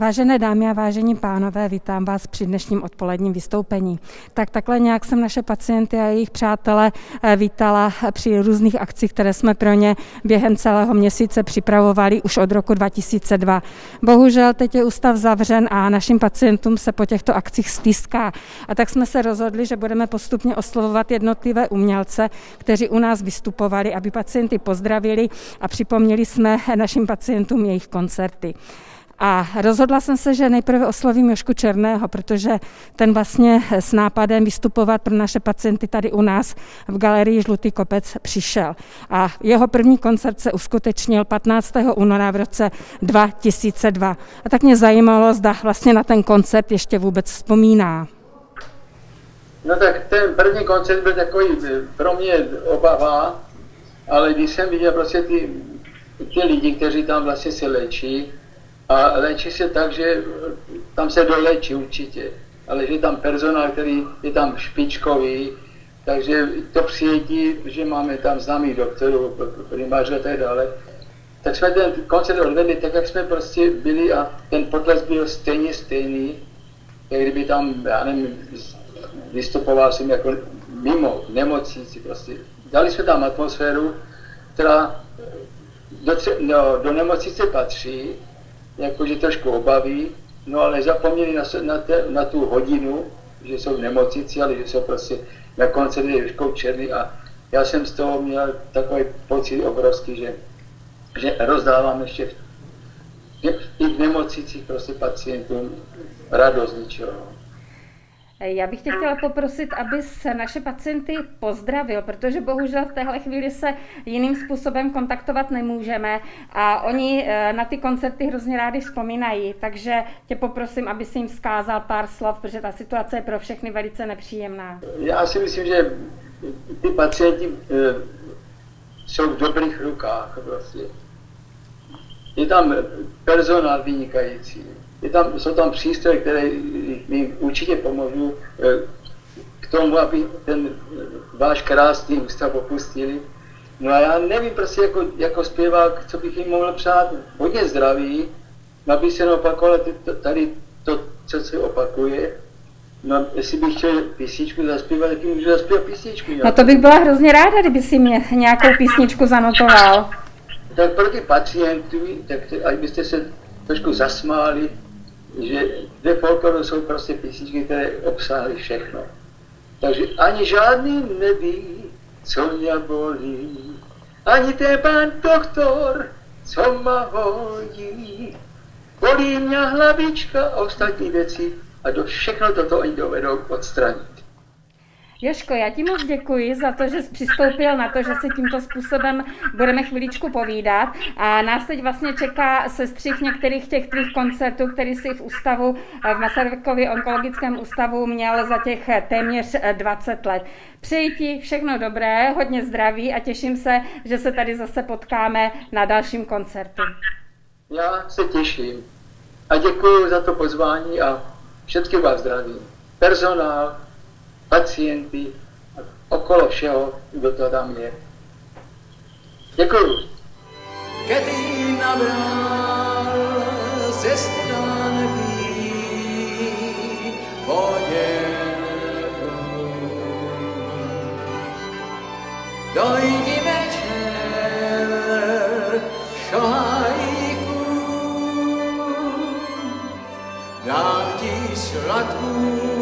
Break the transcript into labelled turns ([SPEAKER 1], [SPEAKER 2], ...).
[SPEAKER 1] Vážené dámy a vážení pánové, vítám vás při dnešním odpoledním vystoupení. Tak takhle nějak jsem naše pacienty a jejich přátele eh, vítala při různých akcích, které jsme pro ně během celého měsíce připravovali už od roku 2002. Bohužel teď je ústav zavřen a našim pacientům se po těchto akcích stýská. A tak jsme se rozhodli, že budeme postupně oslovovat jednotlivé umělce, kteří u nás vystupovali, aby pacienty pozdravili a připomněli jsme našim pacientům jejich koncerty. A rozhodla jsem se, že nejprve oslovím Jošku Černého, protože ten vlastně s nápadem vystupovat pro naše pacienty tady u nás v galerii Žlutý kopec přišel. A jeho první koncert se uskutečnil 15. února v roce 2002. A tak mě zajímalo, zda vlastně na ten koncert ještě vůbec vzpomíná.
[SPEAKER 2] No tak ten první koncert byl takový pro mě obava, ale když jsem viděl prostě ty, ty lidi, kteří tam vlastně se léčí, a léčí se tak, že tam se doléčí určitě, ale že tam personál, který je tam špičkový, takže to přijetí, že máme tam známý doktorů, primáře a tak dále, tak jsme ten koncert odvedli tak, jak jsme prostě byli a ten potles byl stejně stejný, jak kdyby tam, já nevím, vystupoval jsem jako mimo nemocnici prostě. Dali jsme tam atmosféru, která do, no, do nemocnice patří, jakože trošku obaví, no ale zapomněli na, na, te, na tu hodinu, že jsou v nemocnici, ale že jsou prostě na konci Jožkou Černý a já jsem z toho měl takový pocit obrovský, že, že rozdávám ještě v, i v nemocnicích prostě pacientům radost něčeho.
[SPEAKER 1] Já bych tě chtěla poprosit, abys naše pacienty pozdravil, protože bohužel v téhle chvíli se jiným způsobem kontaktovat nemůžeme a oni eh, na ty koncerty hrozně rádi vzpomínají, takže tě poprosím, aby si jim zkázal pár slov, protože ta situace je pro všechny velice nepříjemná.
[SPEAKER 2] Já si myslím, že ty pacienti eh, jsou v dobrých rukách vlastně. Je tam personál vynikající je tam, jsou tam přístroje, které mi určitě pomohou eh, k tomu, aby ten váš krásný ústav opustili. No a já nevím prostě jako, jako zpěvák, co bych jim mohl přát. Hodně zdraví, aby se neopakovalo tady to, co se opakuje. No, jestli bych chtěl písničku zaspívat, tak můžu zaspívat písničku.
[SPEAKER 1] No to bych byla hrozně ráda, kdyby si mě nějakou písničku zanotoval.
[SPEAKER 2] Tak pro ty pacienty, tak abyste se trošku zasmáli, že ve folkloru jsou prostě písničky, které obsáhly všechno. Takže ani žádný neví, co mě bolí, ani ten pán doktor, co má hodí. Bolí mě hlavička a ostatní věci a do všechno toto oni dovedou odstranit.
[SPEAKER 1] Joško, já ti moc děkuji za to, že jsi přistoupil na to, že si tímto způsobem budeme chviličku povídat. A nás teď vlastně čeká sestřih některých těch tvých koncertů, který jsi v ústavu, v Masarykově onkologickém ústavu měl za těch téměř 20 let. Přeji ti všechno dobré, hodně zdraví a těším se, že se tady zase potkáme na dalším koncertu.
[SPEAKER 2] Já se těším a děkuji za to pozvání a všechny vás zdravím. Personál, pacienty okolo všeho, kdo to tam je. Děkuju. Dojdi večer šajku, dám ti sladkú